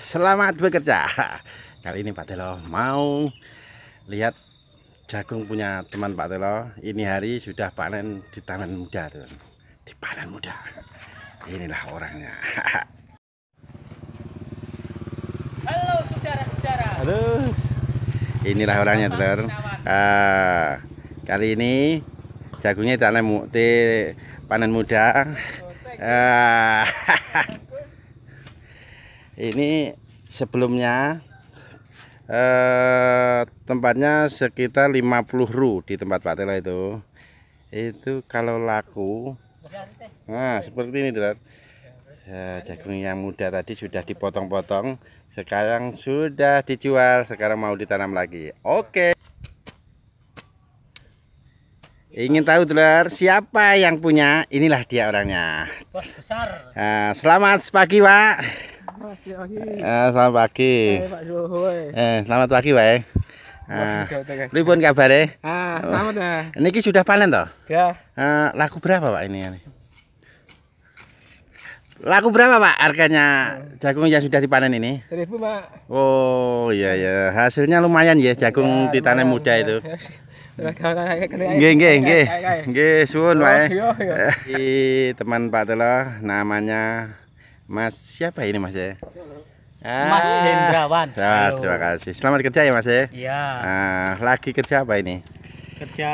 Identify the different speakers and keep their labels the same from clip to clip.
Speaker 1: Selamat bekerja. Kali ini Pak Telo mau lihat jagung punya teman Pak Telo. Ini hari sudah panen di taman muda, tuh. Di panen muda. Inilah orangnya.
Speaker 2: Halo saudara-saudara.
Speaker 1: Aduh. Inilah orangnya, Telur. Ah, kali ini jagungnya tanam di panen muda. Ah, ini sebelumnya eh, tempatnya sekitar 50 ru di tempat Pak Telo itu. Itu kalau laku Nah, seperti ini. Ya, jagung yang muda tadi sudah dipotong-potong, sekarang sudah dijual, sekarang mau ditanam lagi. Oke. Ingin tahu, Dulur, siapa yang punya? Inilah dia orangnya.
Speaker 2: Bos besar.
Speaker 1: Nah, selamat pagi, Pak. Eh, selamat pagi.
Speaker 3: Pak Johoy.
Speaker 1: Eh, selamat pagi, Pak. eh. Nah, pripun kabare?
Speaker 3: Ah, selamat ya.
Speaker 1: Niki sudah panen toh?
Speaker 3: Ya,
Speaker 1: Eh, laku berapa Pak ini? Laku berapa Pak harganya jagung yang sudah dipanen ini?
Speaker 3: seribu Pak.
Speaker 1: Oh iya ya hasilnya lumayan ya jagung ditanam muda itu. Nggih nggih nggih. Nggih suwun eh.
Speaker 3: Yo, yo.
Speaker 1: Ini teman Pak Telo namanya Mas siapa ini Mas ya?
Speaker 2: Mas Hendrawan.
Speaker 1: Ah,
Speaker 2: Halo.
Speaker 1: terima kasih. Selamat kerja ya Mas ya.
Speaker 2: Iya,
Speaker 1: Ah, lagi kerja apa ini?
Speaker 2: kerja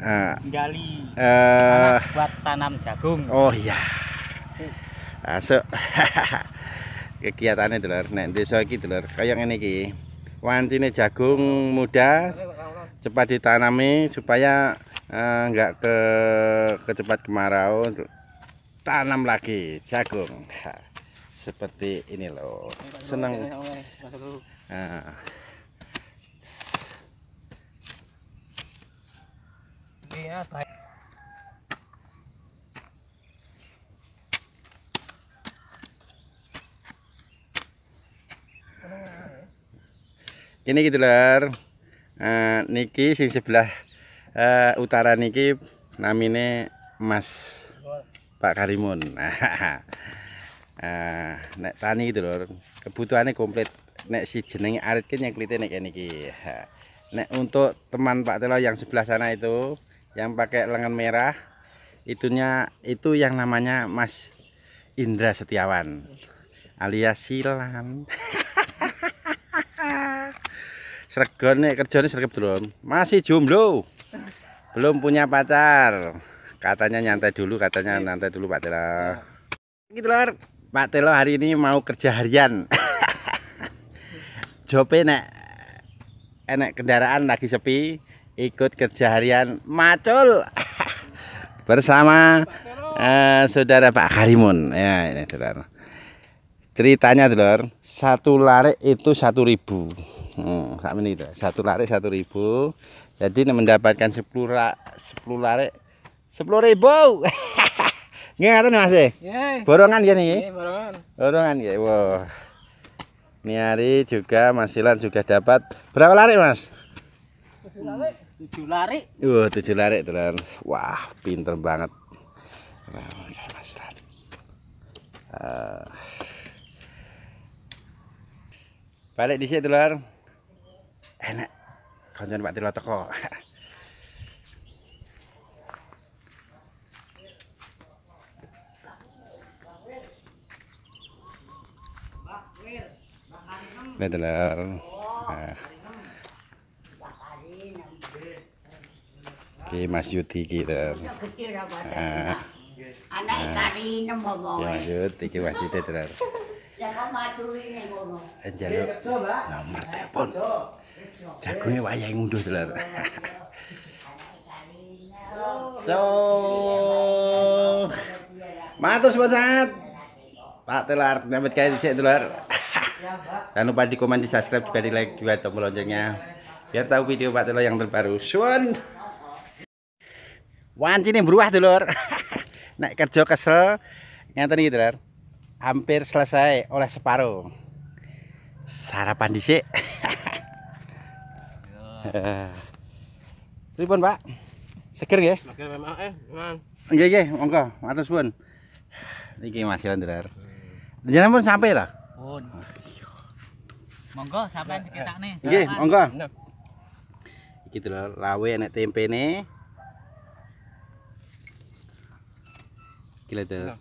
Speaker 1: Ah,
Speaker 2: gali
Speaker 1: eh
Speaker 2: tanah buat tanam jagung.
Speaker 1: Oh iya. Masuk. Kegiatannya dulur nek desa iki dulur kaya ngene iki. Wancine jagung muda cepat ditanami supaya enggak ke kecepat kemarau. Tanam lagi jagung. Seperti ini loh. Senang. Ini gitu lur. Eh, niki sing sebelah eh, utara niki namine Mas Pak Karimun. Eh, nek tani gitu lur, kebutuhannya komplit. Nek si jenenge arit ki nyeklite nek kene iki. Ha. Nek untuk teman Pak Telo yang sebelah sana itu yang pakai lengan merah itunya itu yang namanya Mas Indra Setiawan alias Silan. Sregon nek kerjane sregep dulur. Masih jomblo. Belum punya pacar. Katanya nyantai dulu, katanya nyantai dulu Pak Telo. Gitu lor. Pak Telo hari ini mau kerja harian. Jope nek enek kendaraan lagi sepi, ikut kerja harian macul bersama eh, saudara Pak Karimun. Ya, ini saudara. Ceritanya dulur, satu larik itu satu ribu. Hmm. Satu larik satu ribu. Jadi mendapatkan la, sepuluh larik sepuluh ribu. Ngerti mas?
Speaker 3: Ye.
Speaker 1: Borongan gini.
Speaker 3: Ye, barongan.
Speaker 1: Borongan ya. Wow. Ini hari juga Mas Silan juga dapat berapa larik mas?
Speaker 2: Tujuh lari.
Speaker 1: Uh, tujuh larik telan. Wah, pinter banget. Nah, Mas Silan. Eh. balik di sini telan. Enak. Konjen Pak Tilo teko. Ini telan. Nah. Ki Mas Yudi kita. Ah,
Speaker 4: Anak kari nemu
Speaker 1: Ki
Speaker 4: mau.
Speaker 1: Mas Yudi ki Mas Yudi
Speaker 4: maju ini ngono.
Speaker 1: Njaluk nomor telepon. Jagungnya wayahe ngunduh tenan. So, matur suwun sangat. Pak Telar, nyambut gawe dhisik Telar. Jangan lupa di komen, di subscribe, juga di like, juga tombol loncengnya. Biar tahu video Pak Telar yang terbaru. Suwun. Wancine beruah dulur. Nek kerja kesel ngeten iki dulur. Hampir selesai oleh separuh. Sarapan dhisik. Pripun, Pak? Seger nggih?
Speaker 3: Makin memang eh.
Speaker 1: Nggih nggih, monggo, matur suwun. Niki Mas Lan dulur. Jenengan pun sampai lah.
Speaker 2: Pun. Monggo sampean ceketakne.
Speaker 1: Nggih, monggo. Iki dulur, lawe enek tempene. Iki lho.
Speaker 3: Nah.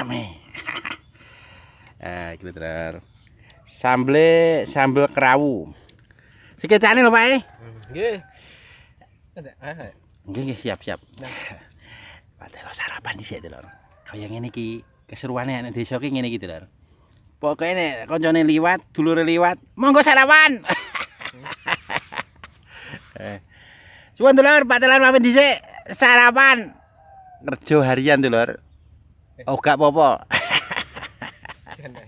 Speaker 1: Mame. Eh, iki lho, Dulur. Sambel sambel kerawu. Sikecane lho, Pak. eh.
Speaker 3: Nggih.
Speaker 1: Nggih, nggih, siap, siap.
Speaker 3: Nah.
Speaker 1: Pak Telo sarapan dhisik, Dulur. Kaya ngene iki, keseruane nek desa ki ngene iki, Dulur. Pokoke nek koncone liwat, dulure liwat, monggo sarapan. eh. Suwun Dulur, Pak Telo pamit dhisik. Sarapan. Kerja harian, Dulur. Oh, gak apa-apa.
Speaker 3: Jangan.